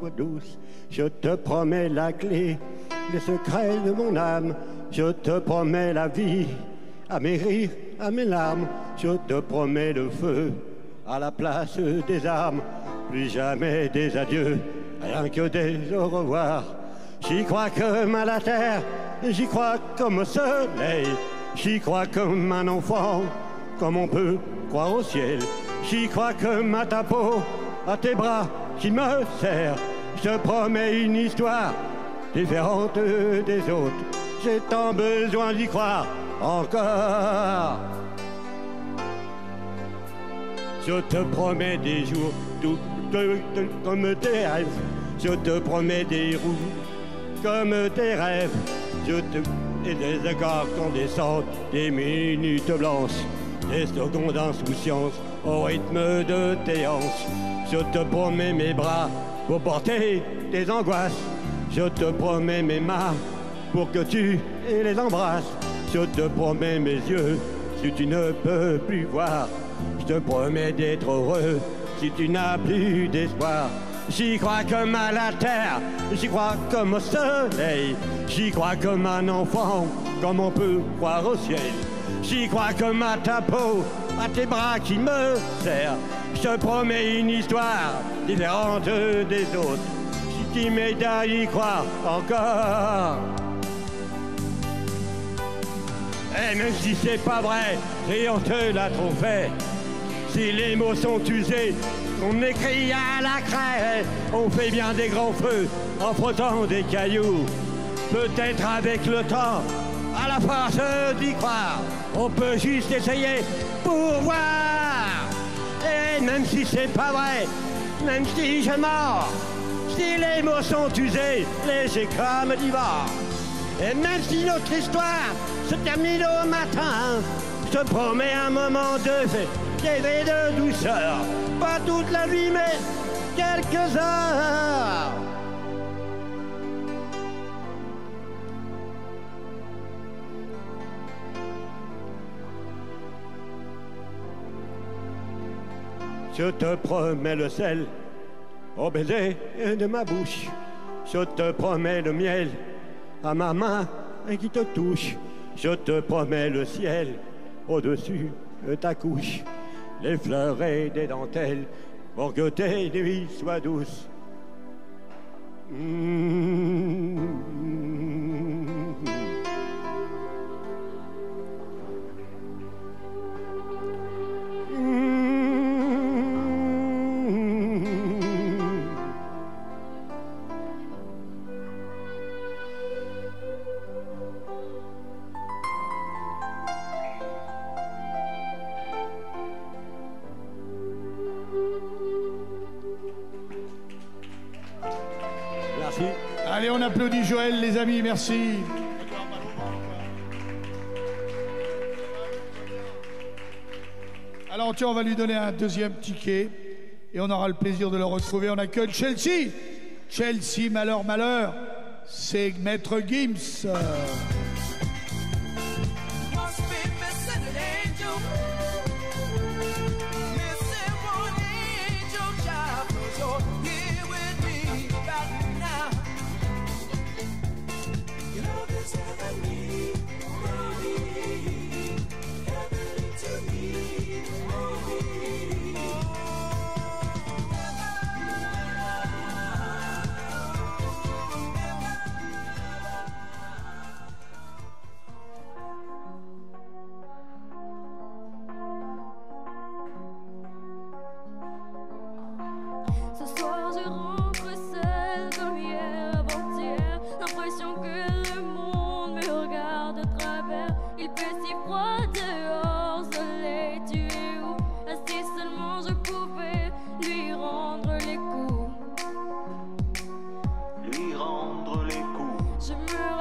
sois douce, je te promets la clé, les secrets de mon âme, je te promets la vie, à mes rires, à mes larmes, je te promets le feu, à la place des armes, plus jamais des adieux, rien que des au revoir. J'y crois comme à la terre, j'y crois comme au soleil, j'y crois comme un enfant, comme on peut croire au ciel, j'y crois comme à ta peau, à tes bras qui me serrent. Je promets une histoire différente des autres. J'ai tant besoin d'y croire encore. Je te promets des jours tout, comme tes rêves. Je te promets des roues comme tes rêves. Je te et des accords qu'on descend des minutes blanches, des secondes d'insouciance au rythme de tes hanches. Je te promets mes bras pour porter tes angoisses. Je te promets mes mains pour que tu les embrasses. Je te promets mes yeux si tu ne peux plus voir. Je te promets d'être heureux si tu n'as plus d'espoir. J'y crois comme à la terre, j'y crois comme au soleil, j'y crois comme un enfant, comme on peut croire au ciel. J'y crois comme à ta peau, à tes bras qui me serrent. Je te promets une histoire différente des autres. Si tu m'aides à y croire encore. Et même si c'est pas vrai, si on te l'a trop fait, si les mots sont usés, on écrit à la craie, on fait bien des grands feux en frottant des cailloux. Peut-être avec le temps, à la force d'y croire, on peut juste essayer pour voir. Et même si c'est pas vrai, même si je mors, si les mots sont usés, légers comme d'hiver, et même si notre histoire se termine au matin, je te promets un moment de et de douceur, pas toute la nuit, mais quelques heures. Je te promets le sel au baiser de ma bouche. Je te promets le miel à ma main qui te touche. Je te promets le ciel au-dessus de ta couche. Les fleurs et des dentelles pour que tes nuits soient douces. Mmh. Allez, on applaudit Joël, les amis, merci. Alors, tiens, on va lui donner un deuxième ticket et on aura le plaisir de le retrouver. On accueille Chelsea. Chelsea, malheur, malheur, c'est Maître Gims.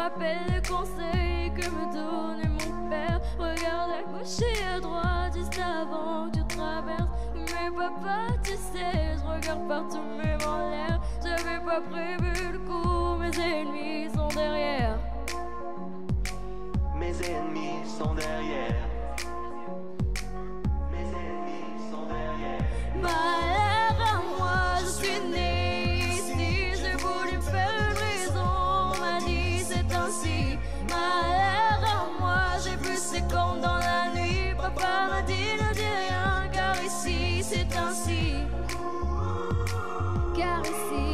Rappelle le conseil que me donnait mon père. Regarde à gauche et à droite juste avant que tu traverses Mais papa tu sais je regarde partout même en l'air. J'avais pas prévu le coup Car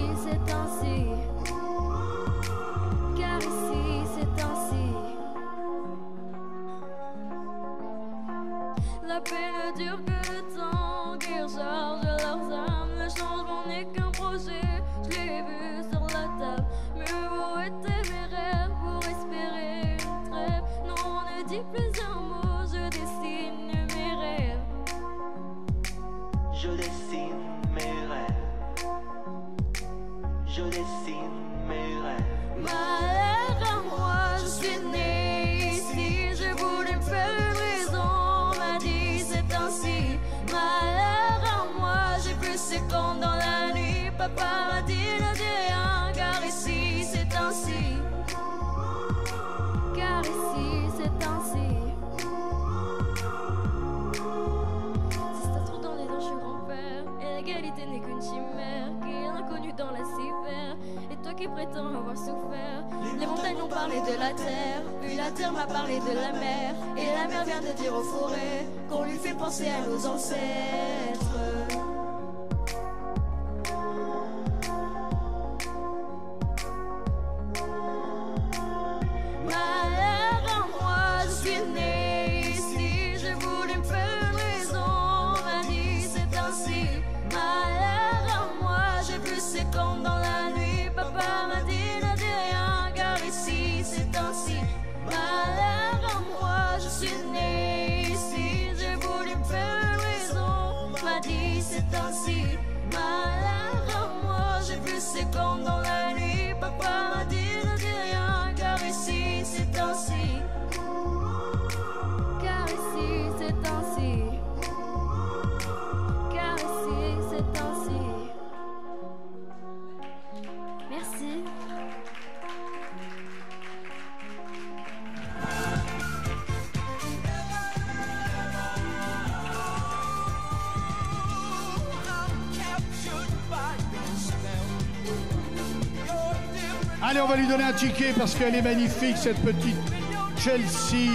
Je dessine mes rêves. Malheur à moi, je suis née ici. Je voulais me faire une raison, on m'a dit c'est ainsi. Malheur à moi, j'ai plus ces comptes dans la nuit. Papa m'a dit ne dis rien, car ici c'est ainsi. Car ici N'est qu'une chimère qui est inconnue dans la cyber. Et toi qui prétends avoir souffert, les montagnes ont parlé de la terre, puis la terre m'a parlé de la mer. Et la mer vient de dire aux forêts qu'on lui fait penser à nos ancêtres. C'est ainsi. Malheur à moi, j'ai plus ces comptes dans la nuit. Papa m'a dit ne dis rien, car ici c'est ainsi. Car ici c'est ainsi. Allez, on va lui donner un ticket parce qu'elle est magnifique, cette petite Chelsea.